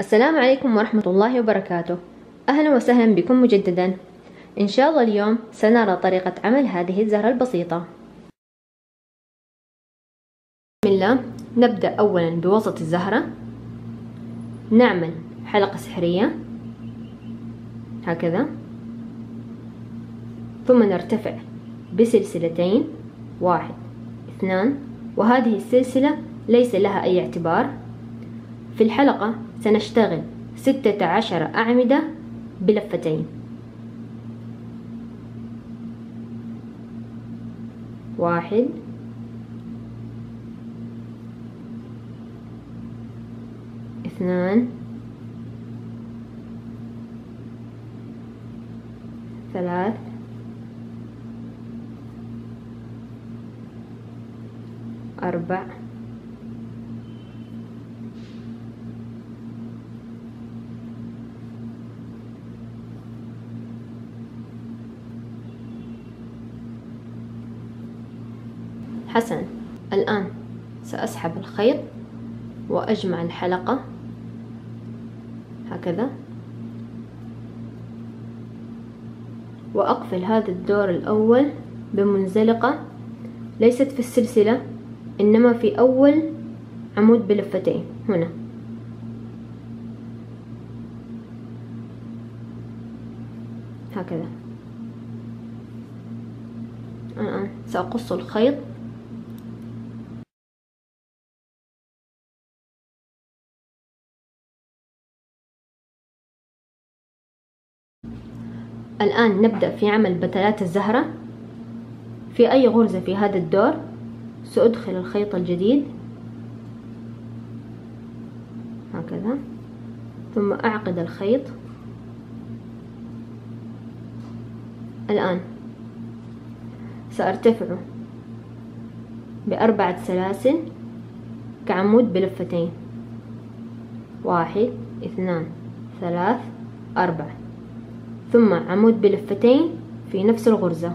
السلام عليكم ورحمة الله وبركاته. أهلا وسهلا بكم مجددا. إن شاء الله اليوم سنرى طريقة عمل هذه الزهرة البسيطة. بسم الله. نبدأ أولا بوسط الزهرة. نعمل حلقة سحرية. هكذا. ثم نرتفع بسلسلتين. واحد اثنان. وهذه السلسلة ليس لها أي اعتبار. في الحلقة سنشتغل ستة عشر أعمدة بلفتين. واحد. اثنان. ثلاث. أربع. حسن. الآن سأسحب الخيط وأجمع الحلقة. هكذا. وأقفل هذا الدور الأول بمنزلقة ليست في السلسلة إنما في أول عمود بلفتين. هنا. هكذا. الآن سأقص الخيط الآن نبدأ في عمل بتلات الزهرة. في أي غرزة في هذا الدور سأدخل الخيط الجديد. هكذا. ثم أعقد الخيط. الآن سأرتفعه بأربعة سلاسل كعمود بلفتين. واحد اثنان ثلاث أربعة. ثم عمود بلفتين في نفس الغرزة.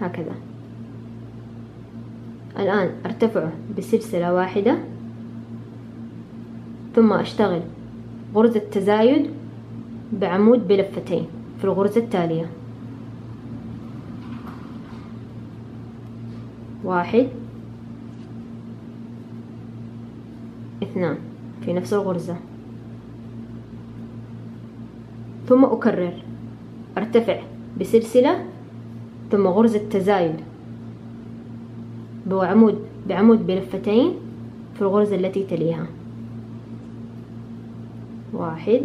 هكذا. الآن أرتفعه بسلسلة واحدة. ثم أشتغل غرزة تزايد بعمود بلفتين في الغرزة التالية. واحد. اثنان في نفس الغرزة. ثم أكرر. أرتفع بسلسلة ثم غرزة تزايد بعمود بعمود بلفتين في الغرزة التي تليها. واحد.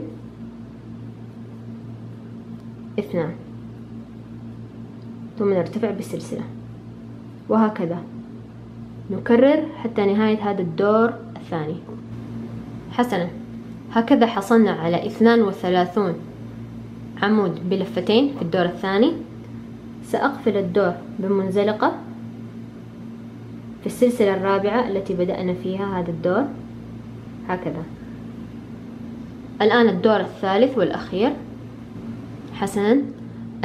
اثنان. ثم نرتفع بالسلسلة وهكذا. نكرر حتى نهاية هذا الدور الثاني. حسنا. هكذا حصلنا على اثنان وثلاثون. عمود بلفتين في الدور الثاني. سأقفل الدور بمنزلقة في السلسلة الرابعة التي بدأنا فيها هذا الدور. هكذا. الآن الدور الثالث والأخير. حسنا.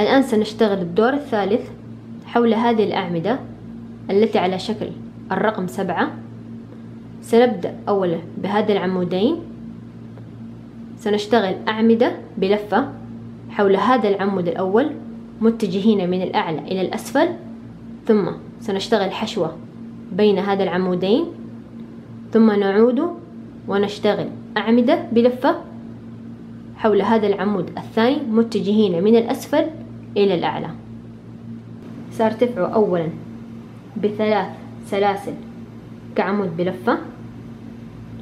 الآن سنشتغل الدور الثالث حول هذه الأعمدة التي على شكل الرقم سبعة. سنبدأ أولا بهذه العمودين. سنشتغل أعمدة بلفة. حول هذا العمود الأول متجهين من الأعلى إلى الأسفل ثم سنشتغل حشوة بين هذا العمودين ثم نعود ونشتغل أعمدة بلفة حول هذا العمود الثاني متجهين من الأسفل إلى الأعلى. سأرتفع أولا بثلاث سلاسل كعمود بلفة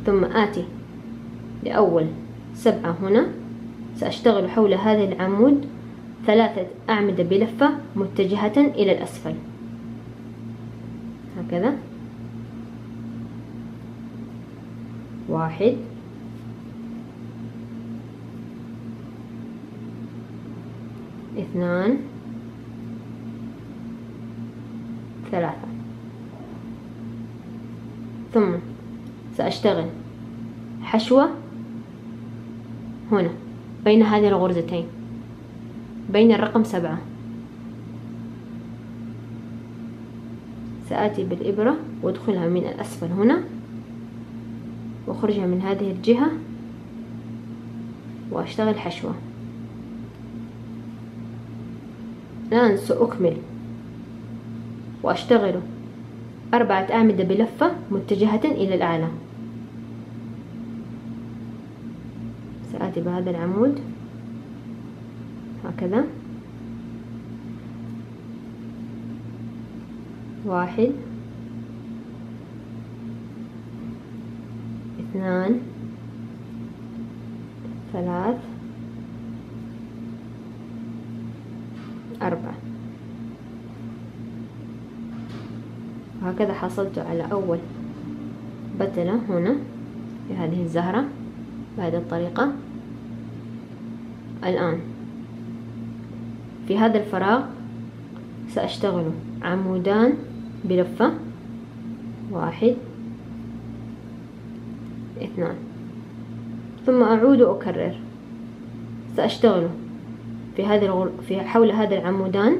ثم آتي لأول سبعة هنا. سأشتغل حول هذا العمود ثلاثة أعمدة بلفة متجهة إلى الأسفل. هكذا. واحد. اثنان. ثلاثة. ثم سأشتغل حشوة هنا. بين هذه الغرزتين. بين الرقم سبعة. سآتي بالإبرة وأدخلها من الأسفل هنا. واخرجها من هذه الجهة. وأشتغل حشوة. الآن سأكمل. وأشتغل أربعة أعمدة بلفة متجهة إلى الأعلى. سآتي بهذا العمود. هكذا. واحد. اثنان. ثلاث. أربعة. وهكذا حصلت على أول بتلة هنا في هذه الزهرة بهذه الطريقة. الآن. في هذا الفراغ سأشتغل عمودان بلفة واحد اثنان. ثم أعود وأكرر. سأشتغل في هذه الغر... في حول هذا العمودان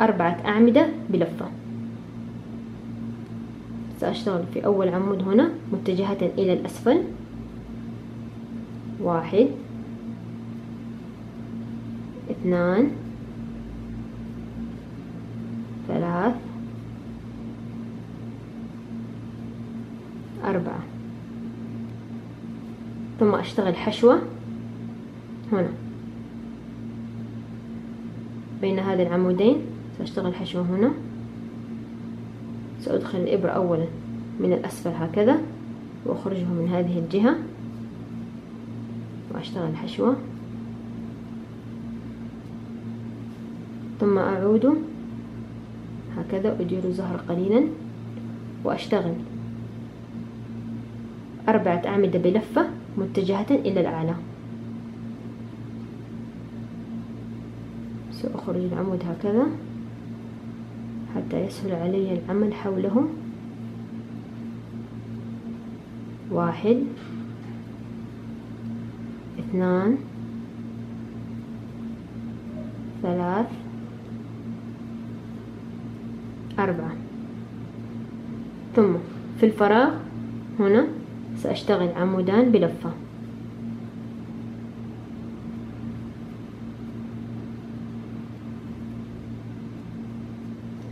أربعة أعمدة بلفة. سأشتغل في أول عمود هنا متجهة إلى الأسفل. واحد. اثنان. ثلاث. أربعة. ثم أشتغل حشوة. هنا. بين هذه العمودين سأشتغل حشوة هنا. سأدخل الإبرة أولا من الأسفل هكذا وأخرجه من هذه الجهة وأشتغل حشوة. ثم أعود هكذا أدير الزهر قليلا وأشتغل. أربعة أعمدة بلفة متجهة إلى الأعلى. سأخرج العمود هكذا حتى يسهل علي العمل حوله واحد اثنان ثلاث أربعة. ثم في الفراغ هنا سأشتغل عمودان بلفة.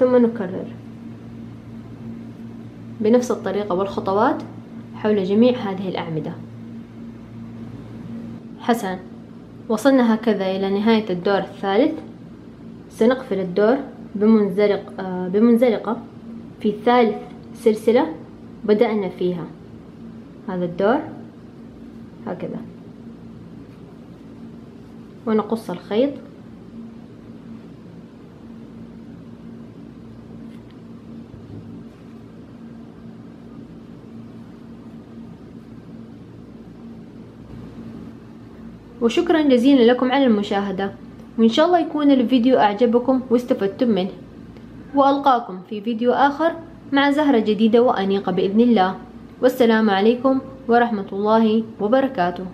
ثم نكرر. بنفس الطريقة والخطوات حول جميع هذه الأعمدة. حسنا وصلنا هكذا إلى نهاية الدور الثالث. سنقفل الدور. بمنزلق آه، بمنزلقة في ثالث سلسلة بدأنا فيها. هذا الدور هكذا. ونقص الخيط. وشكرا جزيلا لكم على المشاهدة. وإن شاء الله يكون الفيديو أعجبكم واستفدتم منه. وألقاكم في فيديو آخر مع زهرة جديدة وأنيقة بإذن الله. والسلام عليكم ورحمة الله وبركاته.